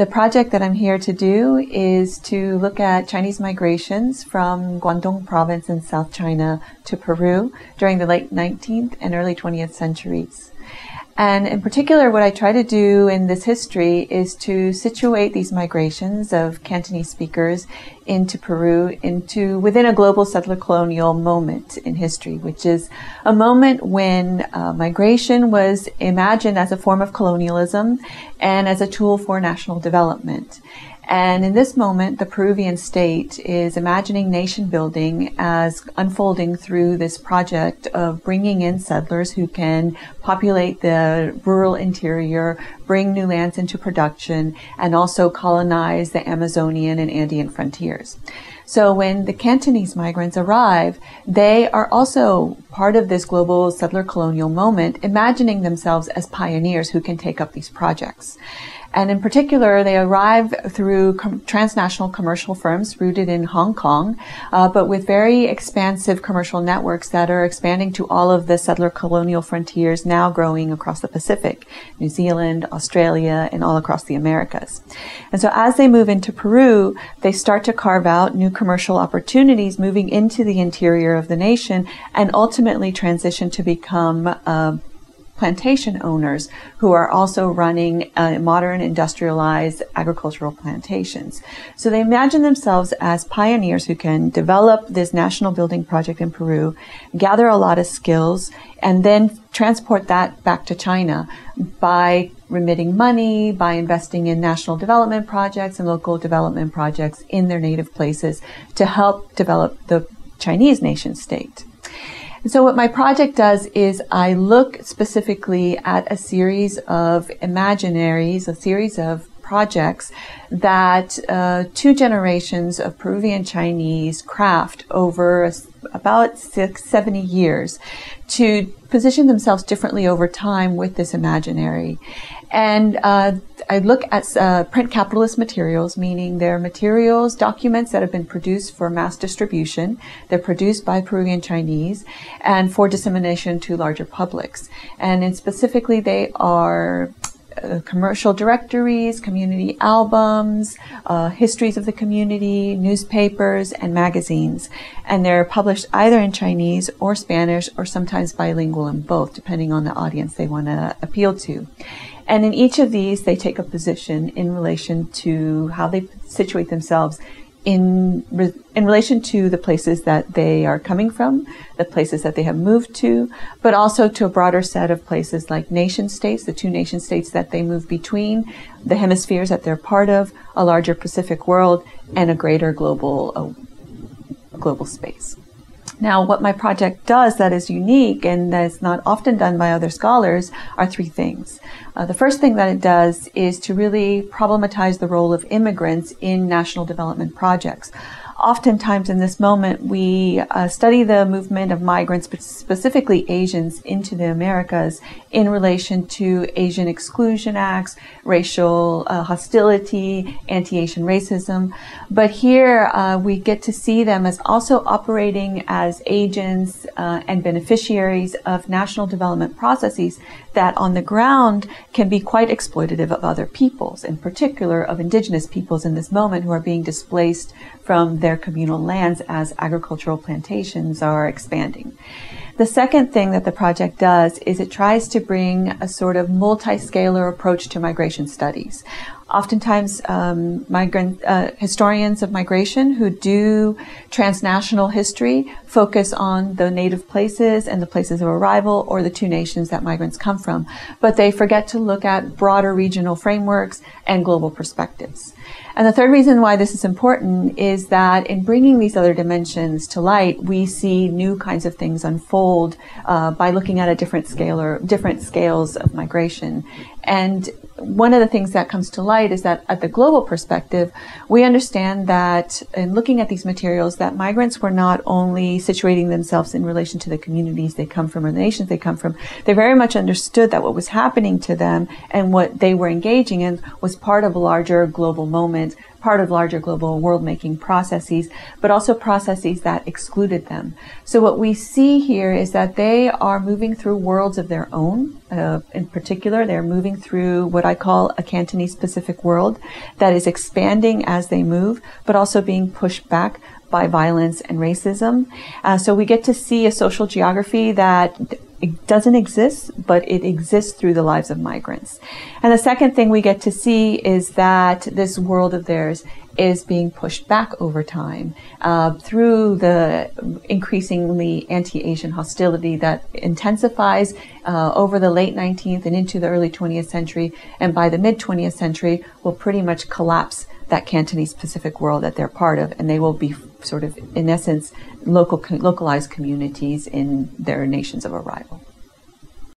The project that I'm here to do is to look at Chinese migrations from Guangdong province in South China to Peru during the late 19th and early 20th centuries. And in particular, what I try to do in this history is to situate these migrations of Cantonese speakers into Peru into within a global settler colonial moment in history, which is a moment when uh, migration was imagined as a form of colonialism and as a tool for national development. And in this moment, the Peruvian state is imagining nation building as unfolding through this project of bringing in settlers who can populate the rural interior, bring new lands into production, and also colonize the Amazonian and Andean frontiers. So when the Cantonese migrants arrive, they are also part of this global settler colonial moment, imagining themselves as pioneers who can take up these projects. And in particular, they arrive through com- transnational commercial firms rooted in Hong Kong, uh, but with very expansive commercial networks that are expanding to all of the settler colonial frontiers now growing across the Pacific, New Zealand, Australia, and all across the Americas. And so as they move into Peru, they start to carve out new commercial opportunities moving into the interior of the nation and ultimately transition to become uh, plantation owners who are also running uh, modern industrialized agricultural plantations. So they imagine themselves as pioneers who can develop this national building project in Peru, gather a lot of skills, and then transport that back to China by remitting money, by investing in national development projects and local development projects in their native places to help develop the Chinese nation state. And so what my project does is I look specifically at a series of imaginaries, a series of projects that uh, two generations of Peruvian Chinese craft over about six, 70 years to position themselves differently over time with this imaginary. And uh, I look at uh, print capitalist materials, meaning they're materials, documents that have been produced for mass distribution. They're produced by Peruvian Chinese and for dissemination to larger publics. And in specifically, they are uh, commercial directories, community albums, uh, histories of the community, newspapers, and magazines. And they're published either in Chinese or Spanish or sometimes bilingual in both, depending on the audience they want to appeal to. And in each of these, they take a position in relation to how they situate themselves in re- in relation to the places that they are coming from, the places that they have moved to, but also to a broader set of places like nation states, the two nation states that they move between, the hemispheres that they're part of, a larger Pacific world, and a greater global uh, global space. Now, what my project does that is unique and that's not often done by other scholars are three things. Uh, the first thing that it does is to really problematize the role of immigrants in national development projects oftentimes in this moment, we uh, study the movement of migrants, but specifically Asians, into the Americas in relation to Asian exclusion acts, racial uh, hostility, anti-Asian racism. But here uh, we get to see them as also operating as agents uh, and beneficiaries of national development processes that on the ground can be quite exploitative of other peoples, in particular of indigenous peoples in this moment who are being displaced from their communal lands as agricultural plantations are expanding. The second thing that the project does is it tries to bring a sort of multi-scalar approach to migration studies oftentimes um, migrant uh, historians of migration who do transnational history focus on the native places and the places of arrival or the two nations that migrants come from, but they forget to look at broader regional frameworks and global perspectives. And the third reason why this is important is that in bringing these other dimensions to light, we see new kinds of things unfold uh, by looking at a different scale or different scales of migration. And one of the things that comes to light is that at the global perspective, we understand that in looking at these materials, that migrants were not only situating themselves in relation to the communities they come from or the nations they come from, they very much understood that what was happening to them and what they were engaging in was part of a larger global moment part of larger global world making processes, but also processes that excluded them. So what we see here is that they are moving through worlds of their own. Uh, in particular, they're moving through what I call a Cantonese Pacific world that is expanding as they move, but also being pushed back by violence and racism. Uh, so we get to see a social geography that it doesn't exist, but it exists through the lives of migrants. And the second thing we get to see is that this world of theirs is being pushed back over time uh, through the increasingly anti-Asian hostility that intensifies uh, over the late 19th and into the early 20th century, and by the mid 20th century will pretty much collapse that Cantonese Pacific world that they're part of, and they will be sort of, in essence, local localized communities in their nations of arrival.